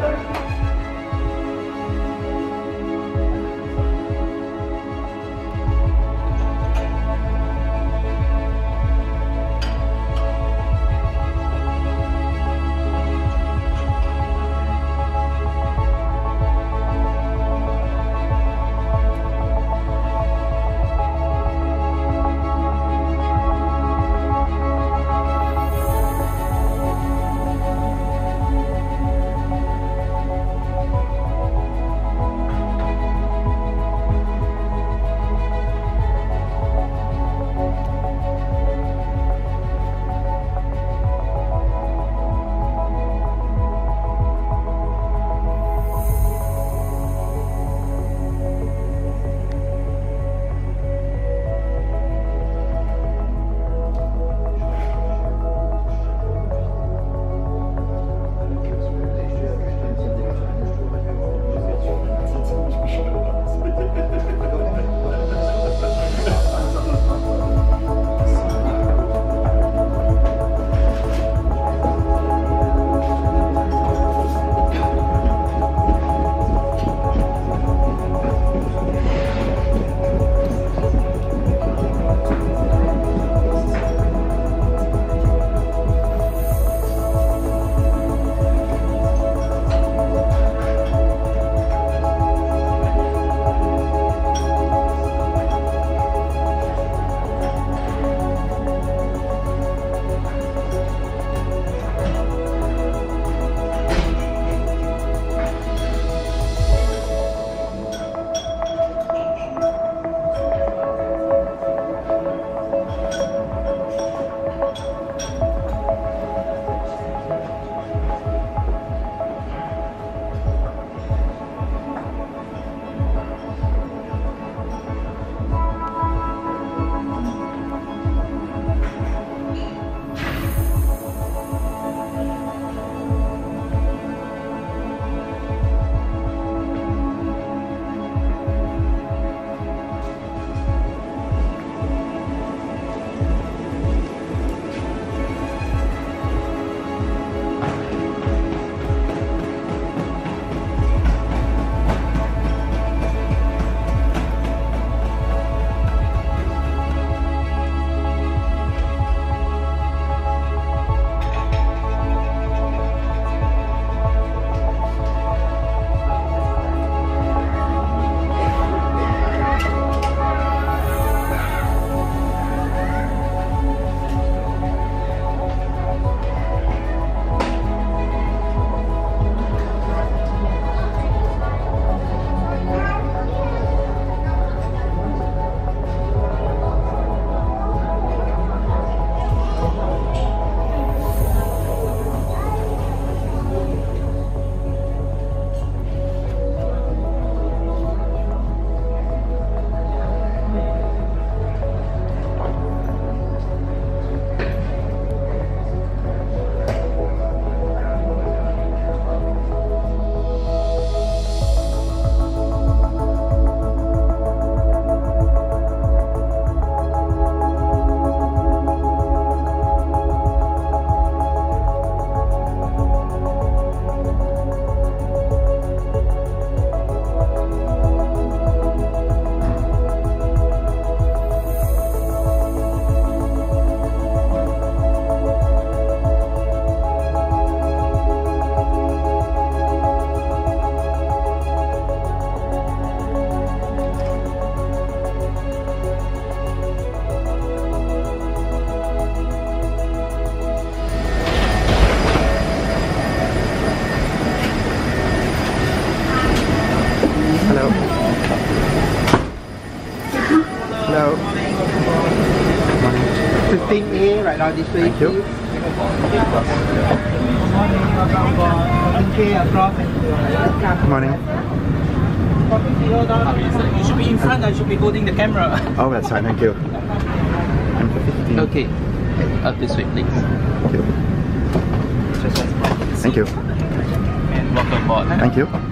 Hello. You should be in front, I should be holding the camera. Oh, that's fine. Thank you. I'm 15. Okay. Up this way, please. Thank you. Thank you. And welcome aboard. Thank you.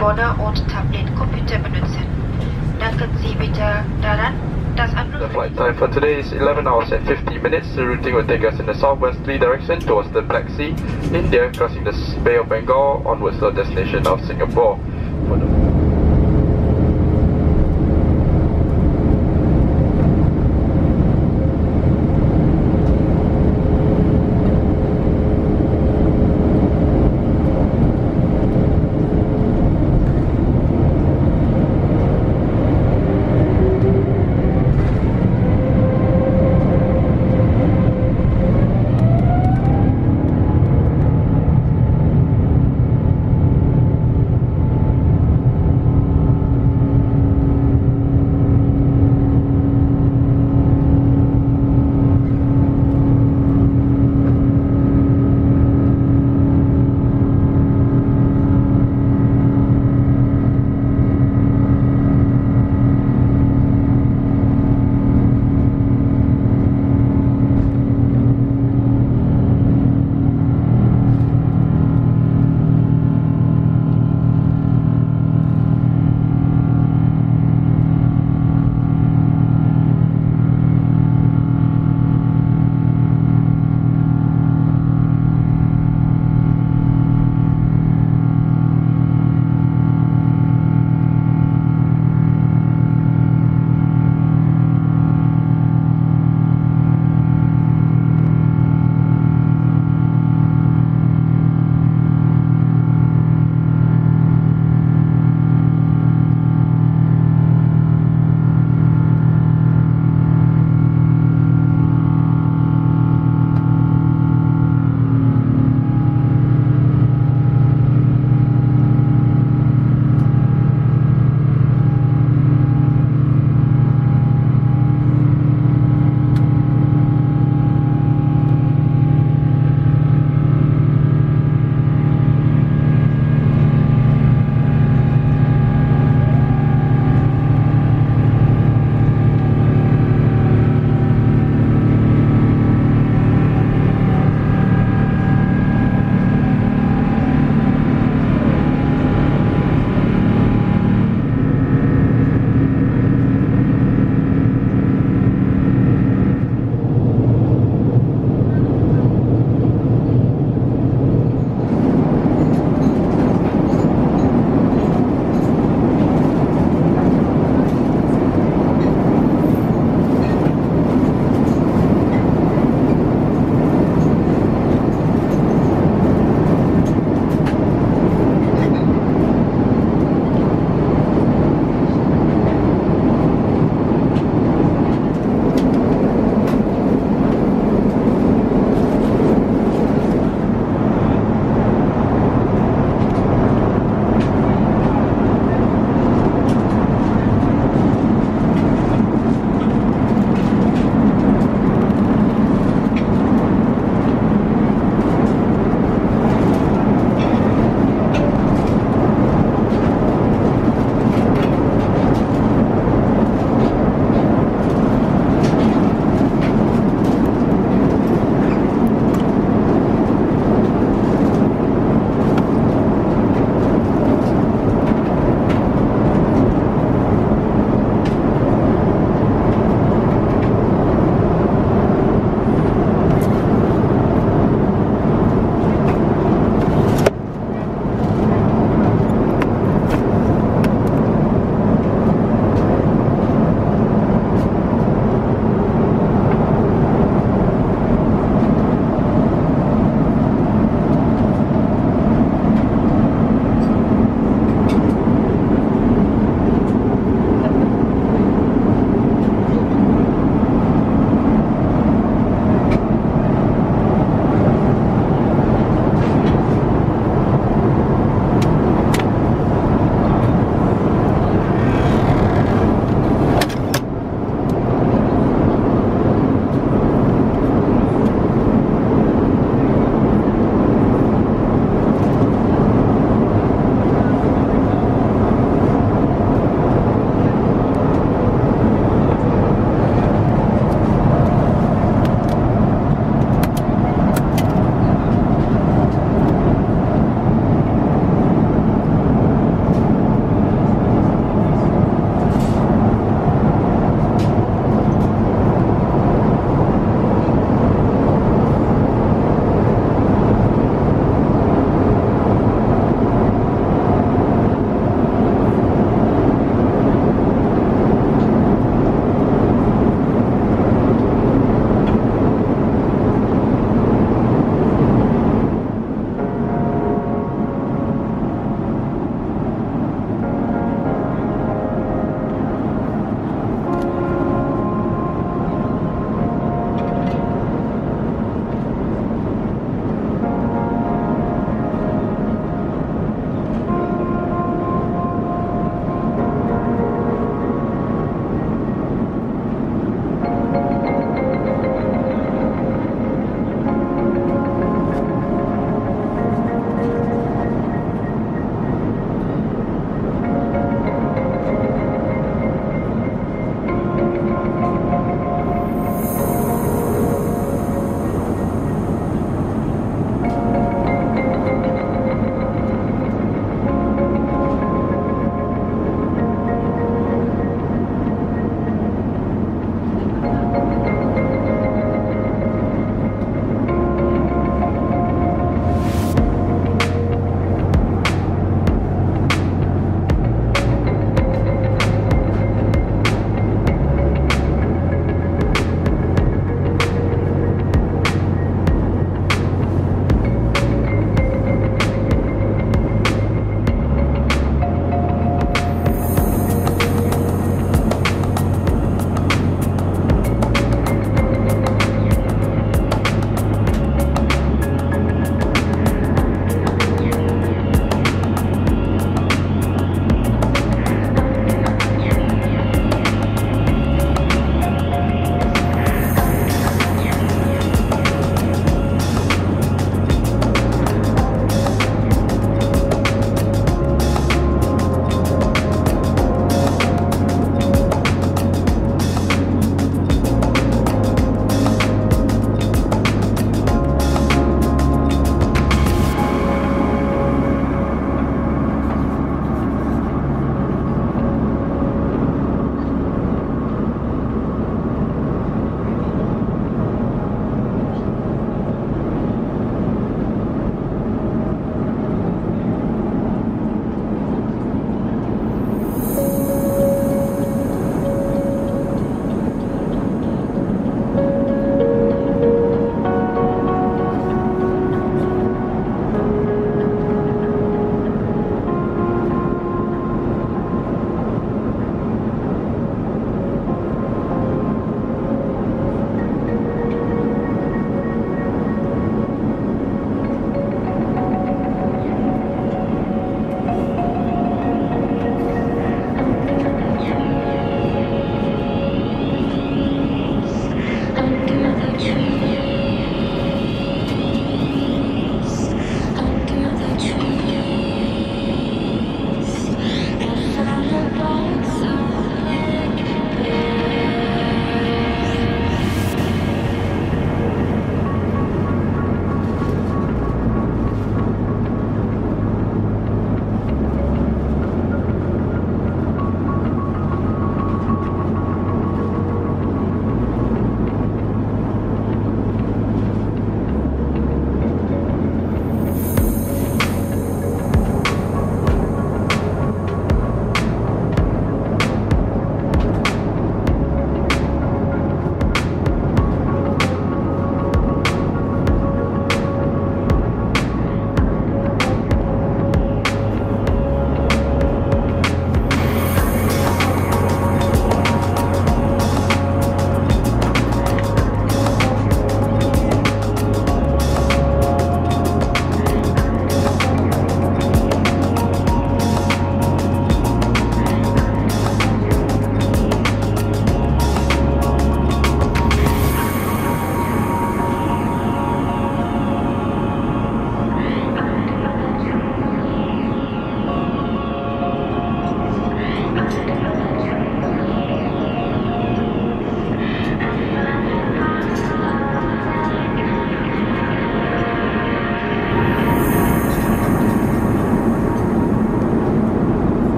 Und Tablet-Computer benutzen. Denken Sie bitte daran, dass The flight time for today is 11 hours and 50 minutes. The routing will take us in the southwesterly direction towards the Black Sea, India, crossing the Bay of Bengal onwards to our destination of Singapore. The